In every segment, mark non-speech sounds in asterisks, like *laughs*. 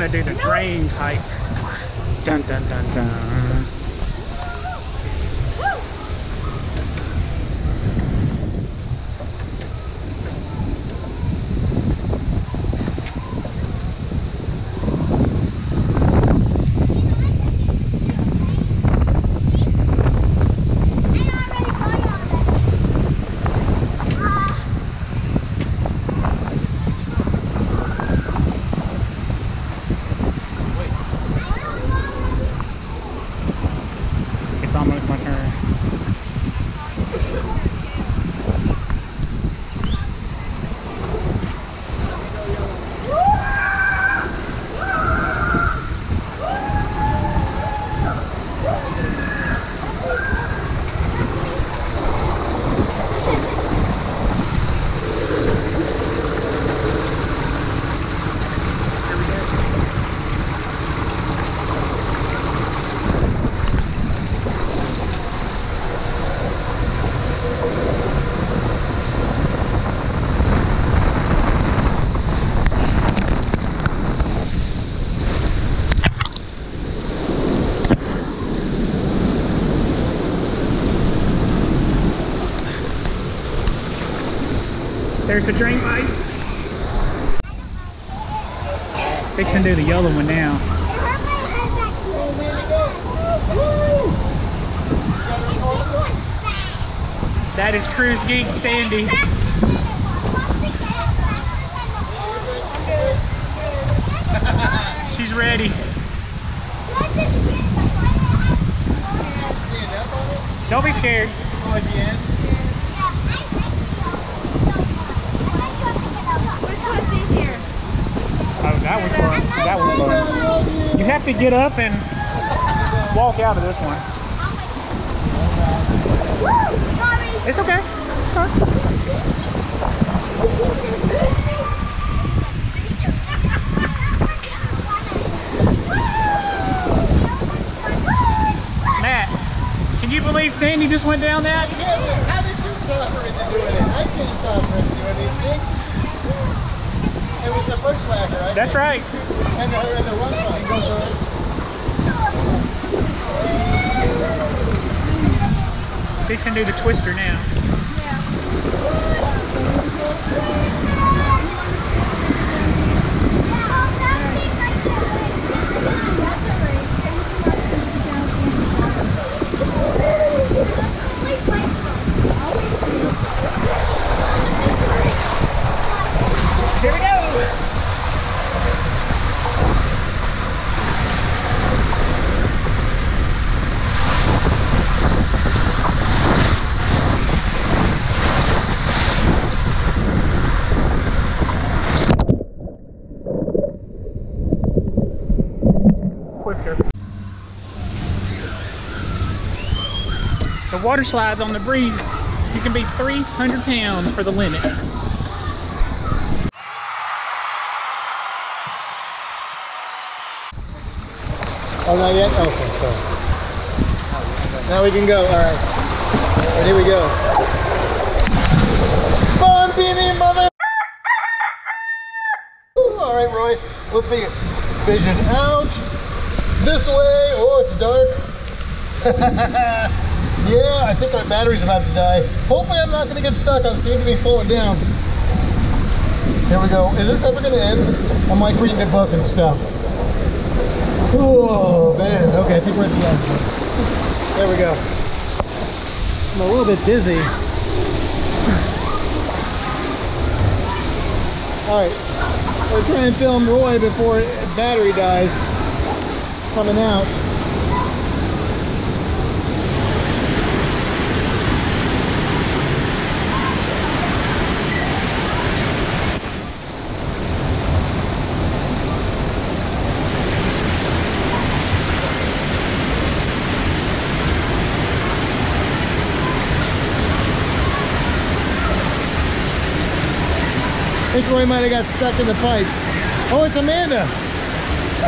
gonna do the drain pipe. Dun dun dun dun. It's almost my turn. There's the drain pipe. Fixing to do the yellow one now. That is Cruise Geek Sandy. *laughs* She's ready. Don't be scared. Which one's easier? Oh, that was fun. That was fun. You have to get up and walk out of this one. It's okay. It's okay. Matt, can you believe Sandy just went down that? How did you it? I can't. It was the I That's right. And the, and the one goes around. Fixing to do the twister now. The water slides on the breeze. You can be 300 pounds for the limit. Oh, not yet? Okay, sorry. Now we can go. All right. And here we go. Fun beanie mother. All right, Roy. Let's see. Vision out. This way. Oh, it's dark. *laughs* yeah, I think my battery's about to die. Hopefully I'm not going to get stuck. I'm seeming to be slowing down. Here we go. Is this ever going to end? I'm like reading a book and stuff. Oh man, okay, I think we're at the end. There we go. I'm a little bit dizzy. Alright, we're trying to film Roy before battery dies. Coming out. I think Roy might have got stuck in the pipe. Oh, it's Amanda.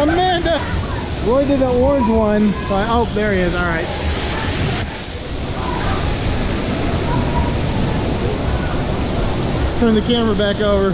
Amanda. Roy did the orange one. But, oh, there he is. All right. Turn the camera back over.